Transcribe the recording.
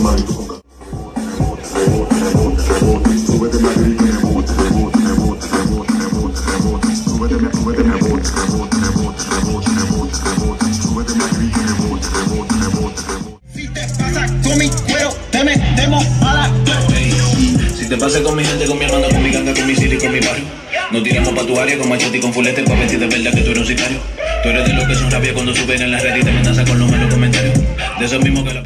manito con. Si te pasa con mi cuero, te metemos a la Si te pasa con mi gente, con mi hermano, con mi ganga, con mi city, con mi barrio. No tiramos pa' tu área con machete y con fulete pa' vestir de verdad que tú eres un sicario. Tú eres de los que son rabia cuando suben en las redes y te amenazan con los malos comentarios. De esos mismos que la